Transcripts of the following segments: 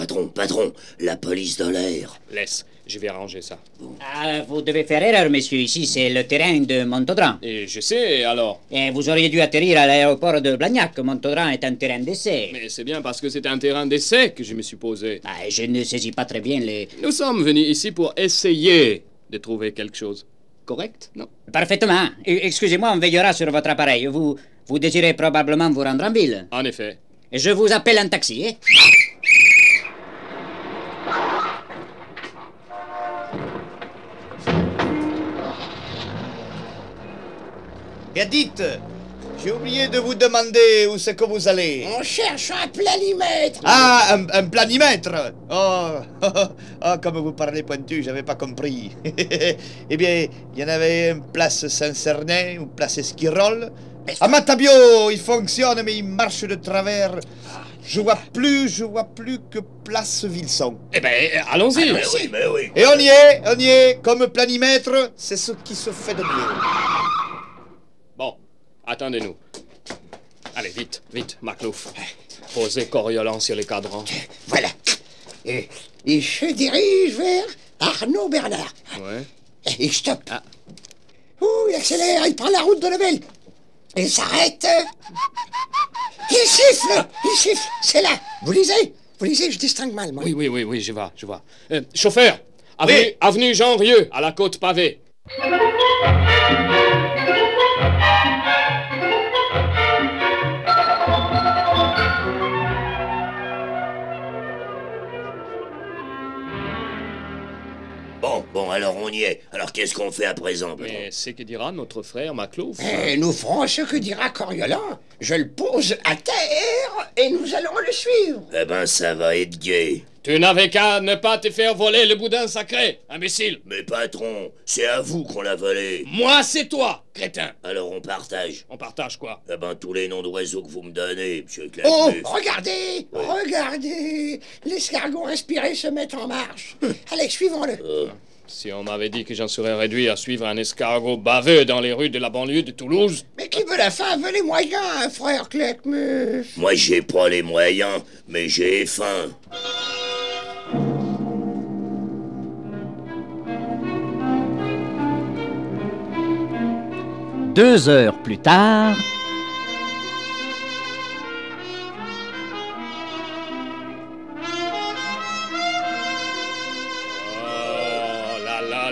Patron, patron, la police de l'air. Laisse, je vais arranger ça. Ah, vous devez faire erreur, monsieur. Ici, c'est le terrain de Montaudan. Et je sais, alors Et vous auriez dû atterrir à l'aéroport de Blagnac. Montaudan est un terrain d'essai. Mais c'est bien parce que c'est un terrain d'essai que je me suis posé. Ah, je ne saisis pas très bien les... Nous sommes venus ici pour essayer de trouver quelque chose. Correct Non? Parfaitement. E- Excusez-moi, on veillera sur votre appareil. Vous, vous désirez probablement vous rendre en ville. En effet. Je vous appelle un taxi, hein? Et dites, j'ai oublié de vous demander où c'est que vous allez. On cherche un planimètre. Ah, un, un planimètre oh, oh, oh, oh, comme vous parlez pointu, j'avais pas compris. eh bien, il y en avait une place Saint-Cernin, une place Esquirol. À Matabio, il fonctionne, mais il marche de travers. Je vois plus, je vois plus que place Vilson. Eh ben, allons-y. Mais oui, mais oui. Et on y est, on y est, comme planimètre, c'est ce qui se fait de mieux. Bon, attendez-nous. Allez, vite, vite, Maclouf. Posez Coriolan sur les cadrans. Voilà. Et, et je dirige vers Arnaud Bernard. Ouais. Et il stoppe. Ah. Ouh, il accélère, il prend la route de Level. Il s'arrête. Il siffle, il siffle. C'est là. Vous lisez? Vous lisez, je distingue mal, moi. Oui, oui, oui, oui, je vois, je vois. Euh, chauffeur, avenue, Oui. avenue Jean Rieux, à la côte pavée. Alors on y est. Alors qu'est-ce qu'on fait à présent patron Mais c'est que dira notre frère Maclouf Eh, nous ferons ce que dira Coriolan. Je le pose à terre et nous allons le suivre. Eh ben, ça va être gai. Tu n'avais qu'à ne pas te faire voler le boudin sacré, imbécile. Mais patron, c'est à vous qu'on l'a volé. Moi, c'est toi, crétin. Alors on partage. On partage quoi? Eh ben, tous les noms d'oiseaux que vous me donnez, monsieur Oh, Clapus. regardez, regardez L'escargot inspiré se met en marche. Allez, suivons-le. Si on m'avait dit que j'en serais réduit à suivre un escargot baveux dans les rues de la banlieue de Toulouse, Mais qui veut la fin veut les moyens, hein, frère Clecmus. Moi, j'ai pas les moyens, mais j'ai faim. Deux heures plus tard,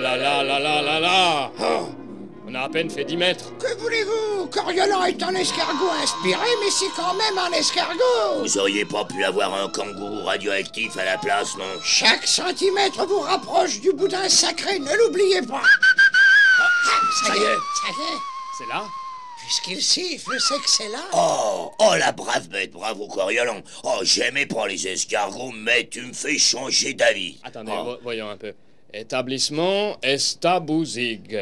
Oh, on a à peine fait 10 mètres. Que voulez-vous? Coriolan est un escargot inspiré, mais c'est quand même un escargot Vous auriez pas pu avoir un kangourou radioactif à la place, non? Chaque centimètre vous rapproche du boudin sacré, ne l'oubliez pas ah, ça, C'est là? Puisqu'il siffle, c'est que c'est là. Oh, oh la brave bête, bravo Coriolan. Oh, j'aimais pas les escargots, mais tu me fais changer d'avis. Attendez, oh. voyons un peu. Établissement Estabouzig.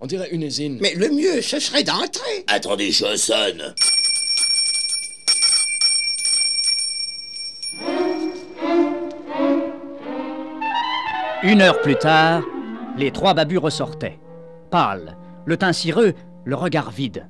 On dirait une usine. Mais le mieux, ce serait d'entrer. Attendez, je sonne. une heure plus tard, les trois babus ressortaient. Pâles, le teint cireux, le regard vide.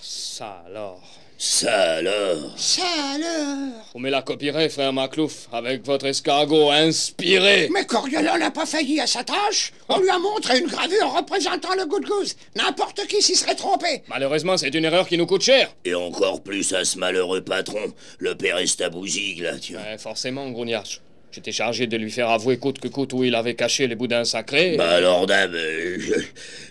Ça alors. Ça alors. Ça alors. Vous me la copierez, frère Maclouf, avec votre escargot inspiré. Mais Coriolan n'a pas failli à sa tâche. On lui a montré une gravure représentant le goose. N'importe qui s'y serait trompé. Malheureusement, c'est une erreur qui nous coûte cher. Et encore plus à ce malheureux patron, le père Estabouzig, là, tiens. Ouais, forcément, Grouniarch. J'étais chargé de lui faire avouer coûte que coûte où il avait caché les boudins sacrés. Bah alors, dame, euh,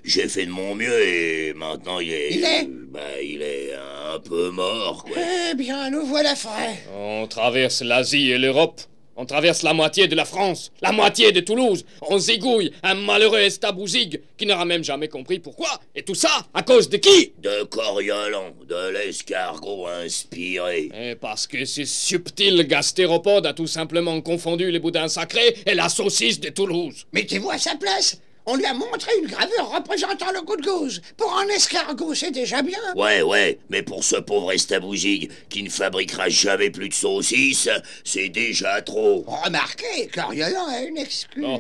j'ai fait de mon mieux et maintenant il est... Il est Bah, il est un peu mort, quoi. Eh bien, nous voilà frais. On traverse l'Asie et l'Europe. On traverse la moitié de la France, la moitié de Toulouse. On zigouille un malheureux estabouzig qui n'aura même jamais compris pourquoi. Et tout ça à cause de qui? De Coriolan, de l'escargot inspiré. Eh, Parce que ce subtil gastéropode a tout simplement confondu les boudins sacrés et la saucisse de Toulouse. Mettez-vous à sa place? On lui a montré une gravure représentant le good goose. Pour un escargot, c'est déjà bien. Ouais, ouais, mais pour ce pauvre estabouzig qui ne fabriquera jamais plus de saucisses, c'est déjà trop. Remarquez, Coriolan a une excuse. Oh.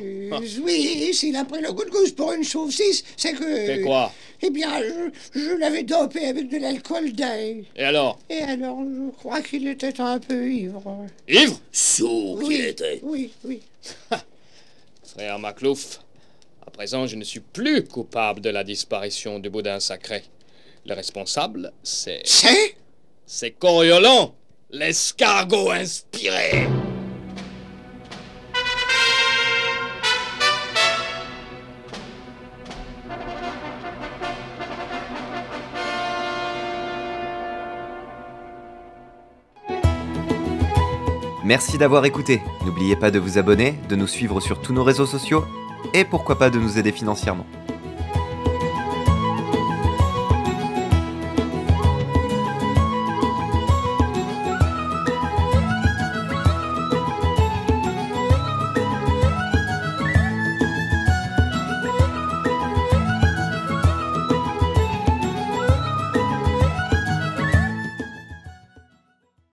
Oui, s'il a pris le good goose pour une saucisse, c'est que... C'est quoi Eh bien, je, je l'avais dopé avec de l'alcool d'ail. Et alors Et alors, je crois qu'il était un peu ivre. Ivre? Sourd qu'il était. oui, oui. Frère Maclouf, à présent, je ne suis plus coupable de la disparition du boudin sacré. Le responsable, c'est. C'est? C'est Coriolan, l'escargot inspiré. Merci d'avoir écouté. N'oubliez pas de vous abonner, de nous suivre sur tous nos réseaux sociaux et pourquoi pas de nous aider financièrement.